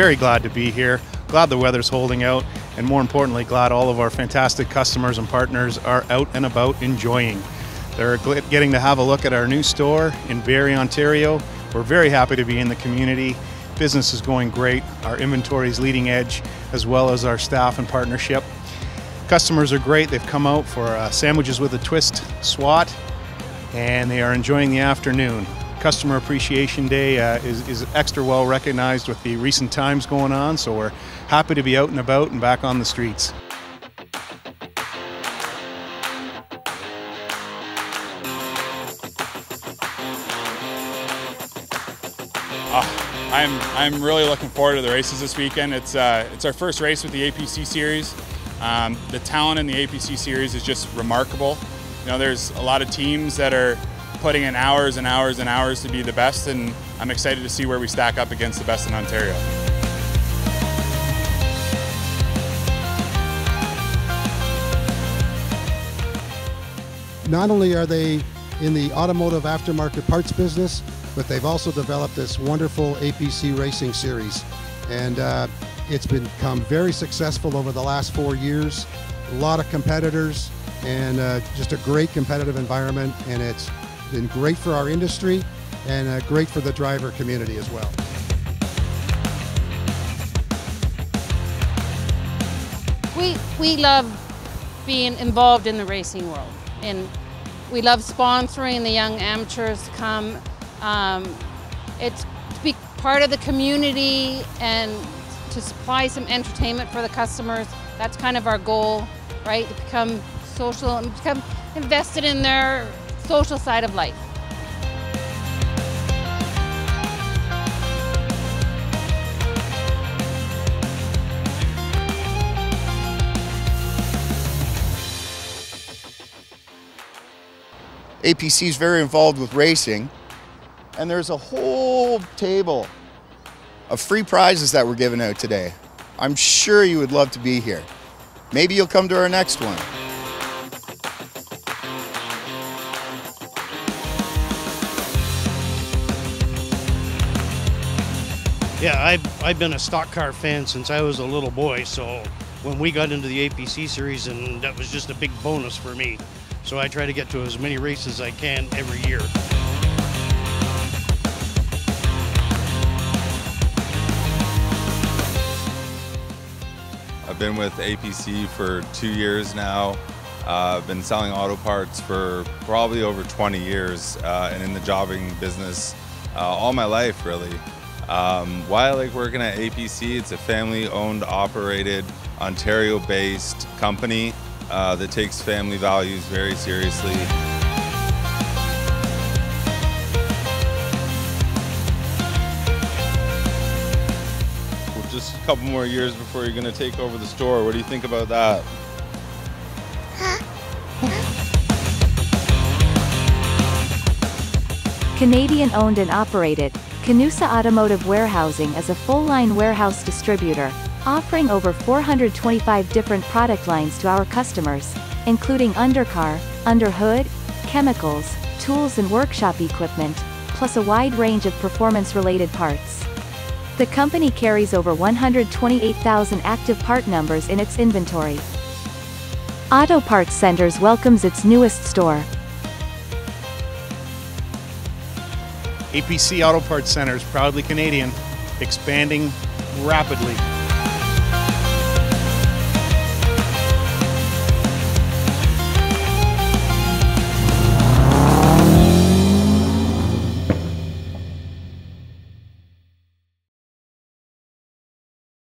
very glad to be here. Glad the weather's holding out, and more importantly, glad all of our fantastic customers and partners are out and about enjoying. They're getting to have a look at our new store in Barrie, Ontario. We're very happy to be in the community. Business is going great. Our inventory is leading edge, as well as our staff and partnership. Customers are great. They've come out for uh, sandwiches with a twist SWAT, and they are enjoying the afternoon. Customer Appreciation Day uh, is, is extra well recognized with the recent times going on, so we're happy to be out and about and back on the streets. Oh, I'm I'm really looking forward to the races this weekend. It's uh, it's our first race with the APC series. Um, the talent in the APC series is just remarkable. You know, there's a lot of teams that are putting in hours and hours and hours to be the best, and I'm excited to see where we stack up against the best in Ontario. Not only are they in the automotive aftermarket parts business, but they've also developed this wonderful APC racing series. And uh, it's become very successful over the last four years. A lot of competitors and uh, just a great competitive environment. And it's been great for our industry and uh, great for the driver community as well. We, we love being involved in the racing world and we love sponsoring the young amateurs to come. Um, it's to be part of the community and to supply some entertainment for the customers. That's kind of our goal, right? To become social and become invested in their social side of life. APC is very involved with racing, and there's a whole table of free prizes that we're giving out today. I'm sure you would love to be here. Maybe you'll come to our next one. Yeah, I've, I've been a stock car fan since I was a little boy, so when we got into the APC series, and that was just a big bonus for me. So I try to get to as many races as I can every year. I've been with APC for two years now. Uh, I've been selling auto parts for probably over 20 years uh, and in the jobbing business uh, all my life really. Um, why I like working at APC, it's a family-owned, operated, Ontario-based company uh, that takes family values very seriously. just a couple more years before you're going to take over the store. What do you think about that? Canadian owned and operated, Canusa Automotive Warehousing is a full-line warehouse distributor, offering over 425 different product lines to our customers, including undercar, underhood, chemicals, tools and workshop equipment, plus a wide range of performance-related parts. The company carries over 128,000 active part numbers in its inventory. Auto Parts Centers welcomes its newest store, APC Auto Parts Center is proudly Canadian, expanding rapidly.